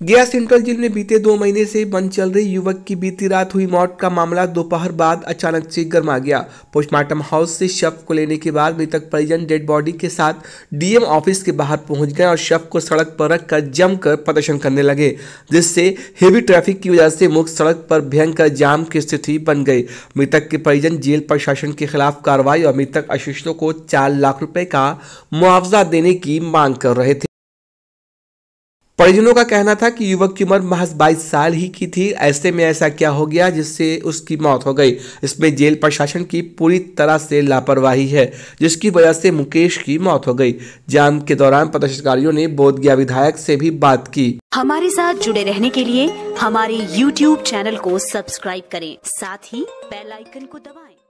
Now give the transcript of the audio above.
गया central jail में बीते दो महीने से बंद चल रही युवक की बीती रात हुई मौत का मामला दोपहर बाद अचानक से गर्मा गया। पोस्टमार्टम हाउस से शव को लेने के बाद मृतक परिजन डेड बॉडी के साथ डीएम ऑफ़िस के बाहर पहुँच गए और शव को सड़क पर रखकर जमकर प्रदर्शन करने लगे, जिससे हेवी ट्रैफ़िक की वजह से मुख्य सड़क पर भयंकर जाम की स्थिति बन गई। मृतक के परिजन जेल प्रशासन के खिलाफ कार्रवाई और मृतक अशिष्टों को चार लाख रुपए का मुआवजा देने की मांग कर रहे थे। परिजनों का कहना था कि युवक की उम्र महज 22 साल ही की थी। ऐसे में ऐसा क्या हो गया जिससे उसकी मौत हो गई? इसमें जेल प्रशासन की पूरी तरह से लापरवाही है, जिसकी वजह से मुकेश की मौत हो गई। जाम के दौरान प्रदर्शनकारियों ने बोध गया विधायक से भी बात की। हमारे साथ जुड़े रहने के लिए हमारे यूट्यूब चैनल को सब्सक्राइब करें। साथ ही बेल आइकन को दबाएँ।